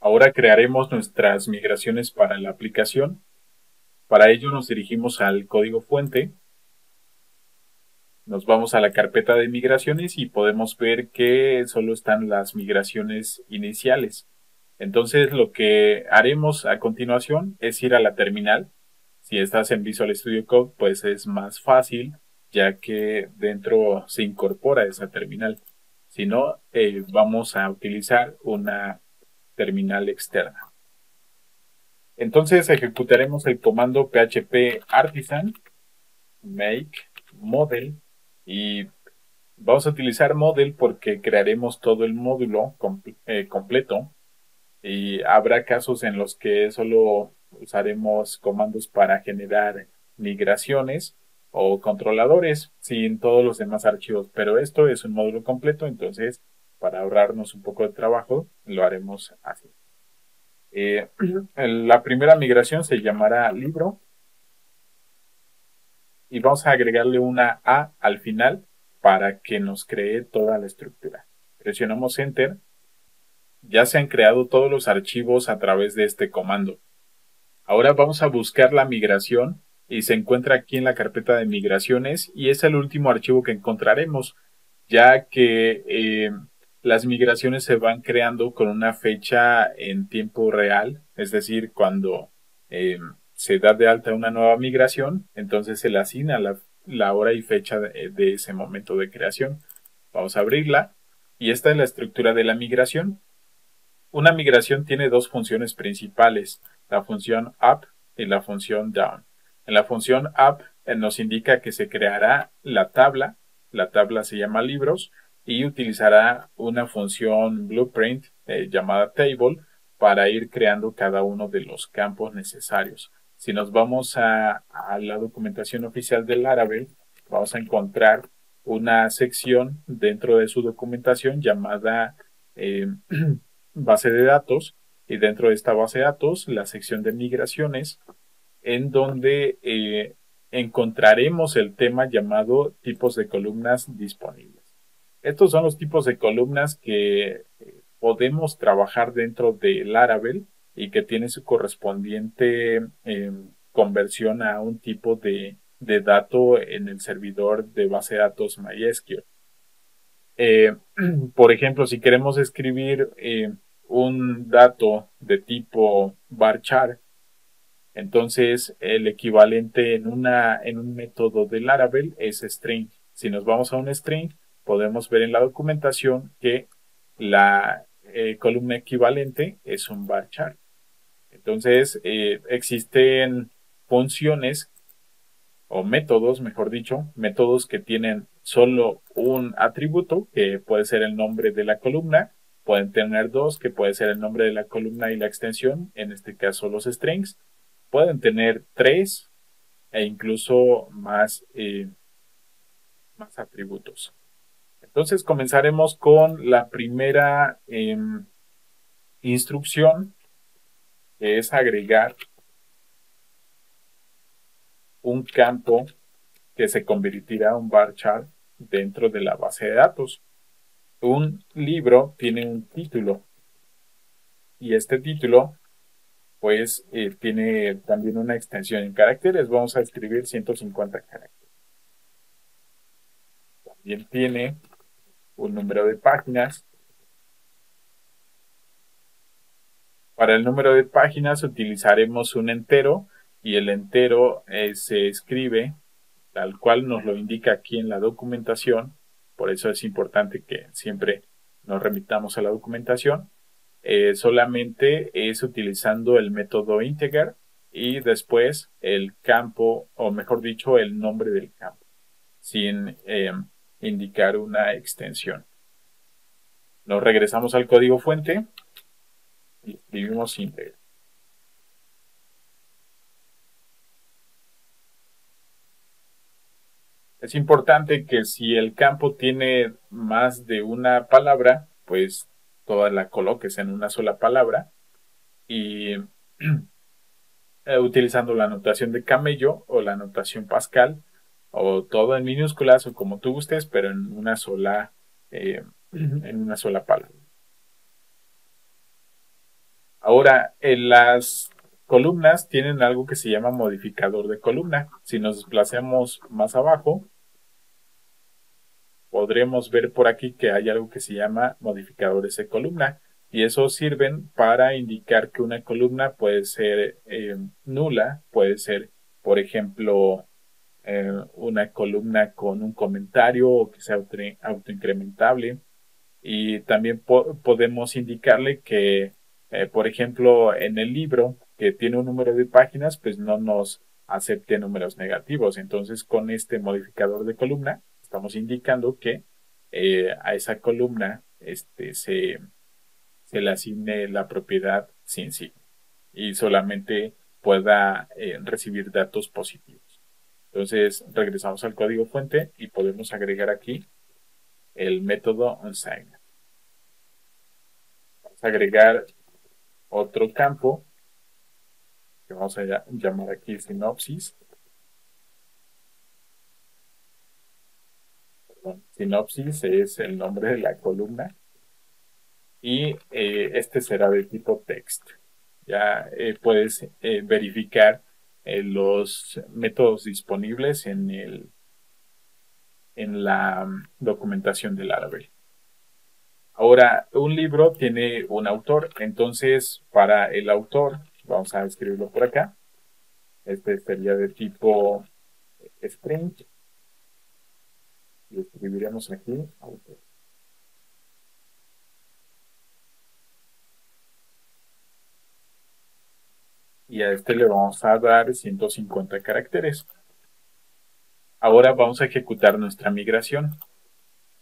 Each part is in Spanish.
Ahora crearemos nuestras migraciones para la aplicación. Para ello nos dirigimos al código fuente. Nos vamos a la carpeta de migraciones y podemos ver que solo están las migraciones iniciales. Entonces lo que haremos a continuación es ir a la terminal. Si estás en Visual Studio Code, pues es más fácil ya que dentro se incorpora esa terminal. Si no, eh, vamos a utilizar una terminal externa. Entonces ejecutaremos el comando php artisan make model y vamos a utilizar model porque crearemos todo el módulo eh, completo y habrá casos en los que solo usaremos comandos para generar migraciones o controladores sin todos los demás archivos, pero esto es un módulo completo, entonces para ahorrarnos un poco de trabajo lo haremos así. Eh, la primera migración se llamará libro y vamos a agregarle una A al final para que nos cree toda la estructura. Presionamos Enter. Ya se han creado todos los archivos a través de este comando. Ahora vamos a buscar la migración y se encuentra aquí en la carpeta de migraciones y es el último archivo que encontraremos, ya que eh, las migraciones se van creando con una fecha en tiempo real, es decir, cuando eh, se da de alta una nueva migración, entonces se le asigna la, hora y fecha de, de, ese momento de creación. Vamos a abrirla y esta es la estructura de la migración. Una migración tiene dos funciones principales, la función up y la función down. En la función up eh, nos indica que se creará la tabla, la tabla se llama libros, y utilizará una función blueprint eh, llamada table para ir creando cada uno de los campos necesarios. Si nos vamos a, la documentación oficial del Laravel, vamos a encontrar una sección dentro de su documentación llamada eh, base de datos y dentro de esta base de datos la sección de migraciones en donde eh, encontraremos el tema llamado tipos de columnas disponibles. Estos son los tipos de columnas que eh, podemos trabajar dentro de Laravel y que tiene su correspondiente em, conversión a un tipo de, dato en el servidor de base de datos MySQL. Eh, por ejemplo, si queremos escribir un dato de tipo varchar, entonces, el equivalente en, una, en un método de Laravel es string. Si nos vamos a un string, podemos ver en la documentación que la eh, columna equivalente es un varchar. Entonces, eh, existen funciones o métodos, mejor dicho, métodos que tienen solo un atributo, que puede ser el nombre de la columna, pueden tener dos, que puede ser el nombre de la columna y la extensión, en este caso los strings, pueden tener tres e incluso más, eh, más atributos. Entonces comenzaremos con la primera em, instrucción, que es agregar un campo que se convertirá en un varchar dentro de la base de datos. Un libro tiene un título y este título pues eh, tiene también una extensión en caracteres. Vamos a escribir 150 caracteres. También tiene un número de páginas. Para el número de páginas utilizaremos un entero y el entero eh, se escribe tal cual nos lo indica aquí en la documentación. Por eso es importante que siempre nos remitamos a la documentación. Eh, solamente es utilizando el método integer y después el campo, o mejor dicho, el nombre del campo, sin em, indicar una extensión. Nos regresamos al código fuente y escribimos integer. Es importante que si el campo tiene más de una palabra, pues toda la coloques en una sola palabra y eh, utilizando la notación de camello o la notación pascal o todo en minúsculas o como tú gustes, pero en una sola, eh, en una sola palabra. Ahora, en las columnas tienen algo que se llama modificador de columna. Si nos desplazamos más abajo, podremos ver por aquí que hay algo que se llama modificadores de columna y esos sirven para indicar que una columna puede ser eh, nula, puede ser, por ejemplo, eh, una columna con un comentario o que sea autoincrementable. Y también podemos indicarle que, eh, por ejemplo, en el libro que tiene un número de páginas, pues no nos acepte números negativos. Entonces, con este modificador de columna, estamos indicando que a esa columna este, se, se le asigne la propiedad sin sí y solamente pueda eh, recibir datos positivos. Entonces regresamos al código fuente y podemos agregar aquí el método onSign. Vamos a agregar otro campo que vamos a llamar aquí sinopsis. sinopsis es el nombre de la columna y eh, este será de tipo text. Ya eh, puedes eh, verificar los métodos disponibles en, el, en la mm, documentación del árabe. Ahora, un libro tiene un autor, entonces para el autor, vamos a escribirlo por acá, este sería de tipo string, y escribiremos aquí autor. Y a este le vamos a dar 150 caracteres. Ahora vamos a ejecutar nuestra migración.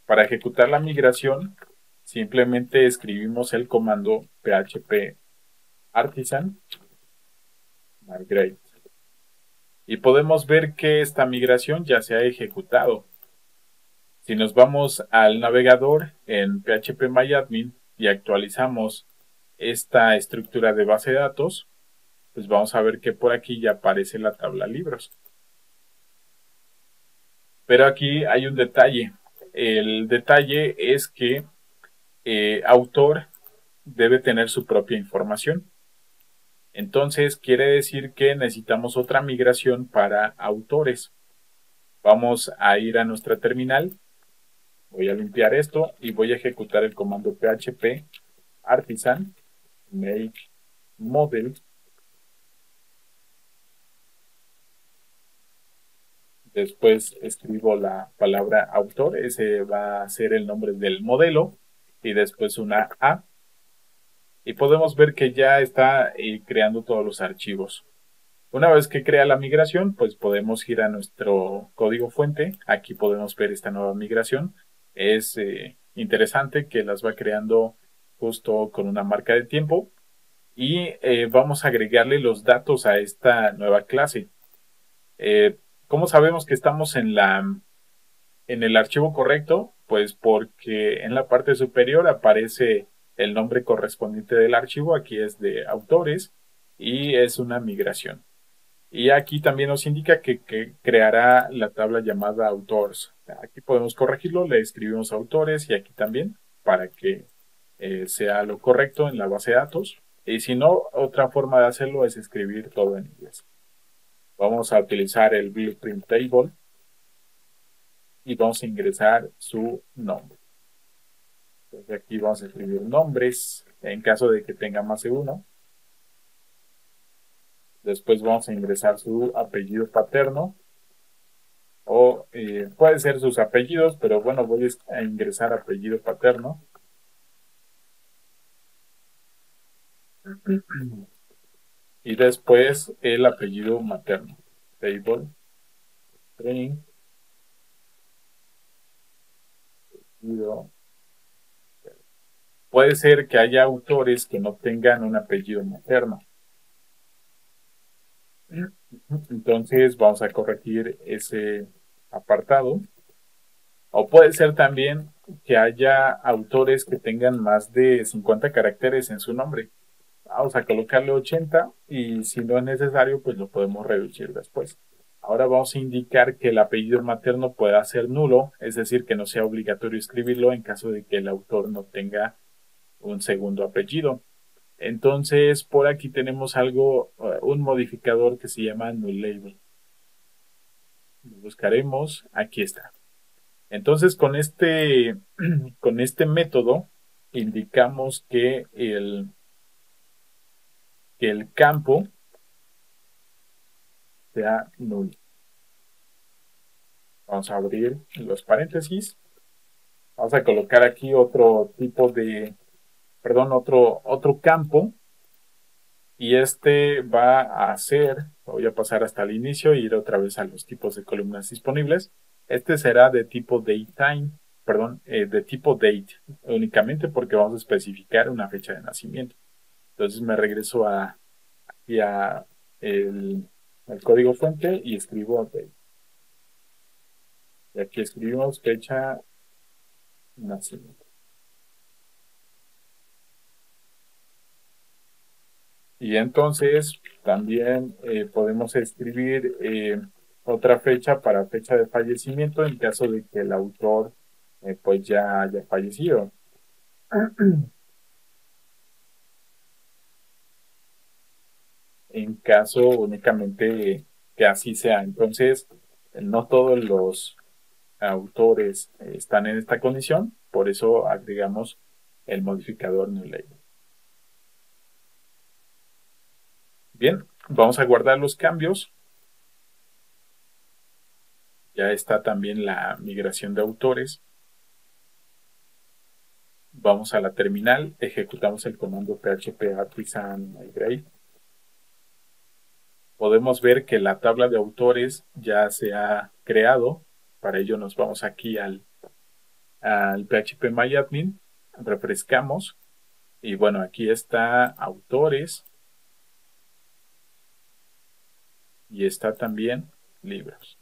Para ejecutar la migración, simplemente escribimos el comando php artisan migrate. Y podemos ver que esta migración ya se ha ejecutado. Si nos vamos al navegador en phpMyAdmin y actualizamos esta estructura de base de datos, pues vamos a ver que por aquí ya aparece la tabla libros. Pero aquí hay un detalle. El detalle es que eh, autor debe tener su propia información. Entonces quiere decir que necesitamos otra migración para autores. Vamos a ir a nuestra terminal. Voy a limpiar esto y voy a ejecutar el comando php artisan make model Después escribo la palabra autor, ese va a ser el nombre del modelo y después una A. Y podemos ver que ya está eh, creando todos los archivos. Una vez que crea la migración, pues podemos ir a nuestro código fuente. Aquí podemos ver esta nueva migración. Es eh, interesante que las va creando justo con una marca de tiempo. Y eh, vamos a agregarle los datos a esta nueva clase. ¿Cómo sabemos que estamos en la en el archivo correcto? Pues porque en la parte superior aparece el nombre correspondiente del archivo, aquí es de autores y es una migración. Y aquí también nos indica que, creará la tabla llamada autores. Aquí podemos corregirlo, le escribimos autores y aquí también para que eh, sea lo correcto en la base de datos. Y si no, otra forma de hacerlo es escribir todo en inglés. Vamos a utilizar el Print Table y vamos a ingresar su nombre. Entonces aquí vamos a escribir nombres en caso de que tenga más de uno. Después vamos a ingresar su apellido paterno. O eh, puede ser sus apellidos, pero bueno, voy a ingresar apellido paterno. y después el apellido materno. Table, string, Puede ser que haya autores que no tengan un apellido materno. Entonces vamos a corregir ese apartado. O puede ser también que haya autores que tengan más de 50 caracteres en su nombre vamos a colocarle 80 y si no es necesario, pues lo podemos reducir después. Ahora vamos a indicar que el apellido materno pueda ser nulo, es decir, que no sea obligatorio escribirlo en caso de que el autor no tenga un segundo apellido. Entonces, por aquí tenemos algo, uh, un modificador que se llama nullLabel. Lo buscaremos, aquí está. Entonces, con este, con este método, indicamos que el, que el campo sea nulo. Vamos a abrir los paréntesis. Vamos a colocar aquí otro tipo de, perdón, otro, otro campo. Y este va a ser, voy a pasar hasta el inicio e ir otra vez a los tipos de columnas disponibles. Este será de tipo datetime, perdón, eh, de tipo date únicamente porque vamos a especificar una fecha de nacimiento. Entonces me regreso a, aquí a el, código fuente y escribo date. Y aquí escribimos fecha nacimiento. Y entonces también eh, podemos escribir eh, otra fecha para fecha de fallecimiento en caso de que el autor eh, pues ya haya fallecido. En caso únicamente que así sea. Entonces, no todos los autores están en esta condición, por eso agregamos el modificador newLabel. Bien, vamos a guardar los cambios ya está también la migración de autores. Vamos a la terminal, ejecutamos el comando php artisan migrate. Podemos ver que la tabla de autores ya se ha creado. Para ello nos vamos aquí al, al php myadmin, refrescamos y bueno, aquí está autores y está también libros.